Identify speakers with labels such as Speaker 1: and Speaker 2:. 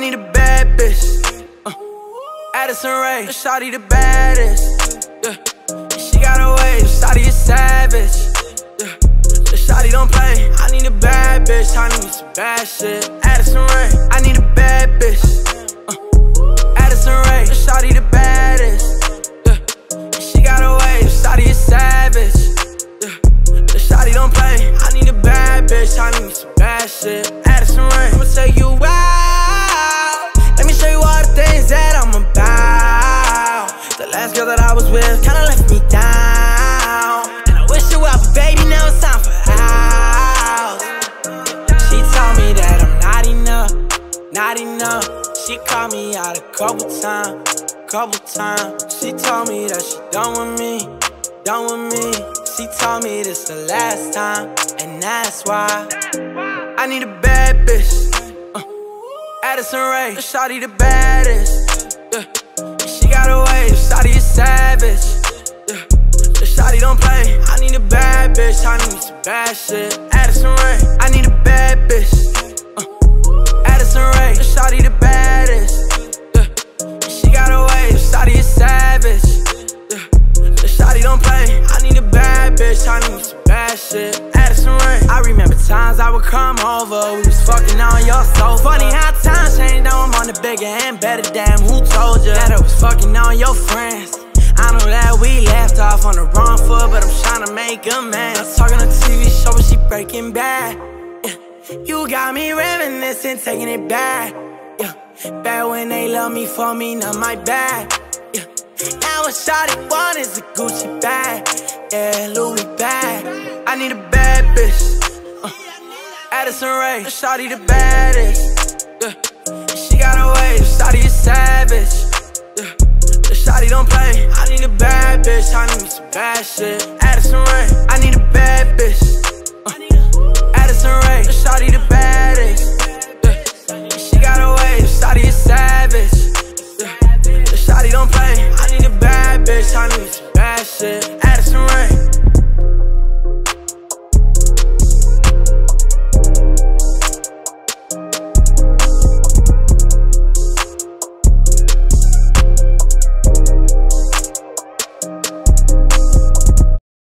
Speaker 1: need a bad bitch. Uh, Addison the shawty the baddest. Yeah. She got a wave, shawty is savage. Yeah. The shawty don't play. I need a bad bitch, I need some bad shit. Addison Rae, I need a bad bitch. Uh, Addison Rae, the shawty the baddest. Yeah. She got a wave, shawty is savage. Yeah. The shawty don't play. I need a bad bitch, I need some bad shit. Addison Rae, I'ma take you that I was with kinda left me down. And I wish you well, but baby, now it's time for house. She told me that I'm not enough, not enough. She called me out a couple times, couple times. She told me that she done with me, done with me. She told me this the last time, and that's why I need a bad bitch. Uh, Addison the shawty the baddest. Yeah. The shawty don't play. I need a bad bitch, I need some bad shit. Addison Rae, I need a bad bitch. Uh, Addison Rae, the shawty the baddest. Yeah. She got a wave, shawty is savage. Yeah. The shawty don't play. I need a bad bitch, I need some bad shit. Addison Rae, I remember times I would come over. We was fucking on your sofa. Funny how times change, now I'm on the bigger and better. Damn, who told you that I was fucking on your friends? I know that we left off on the wrong foot, but I'm trying to make a man. I'm talking on TV show, but she breaking bad. You got me reminiscing, taking it back. Yeah. Bad when they love me for me, not my bad. Yeah. Now what shawty want is a Gucci bag, yeah, Louis bag. I need a bad bitch. Uh, Addison Rae, Shotty the baddest. Yeah. She got a wave, shawty is savage. Shawty don't play. I need a bad bitch, I need some bad shit. Addison Rae, I need a bad bitch. Uh, Addison the shawty the baddest. Yeah. She got a wave, shawty is savage. Yeah. The shawty don't play. I need a bad bitch, I need some bad shit.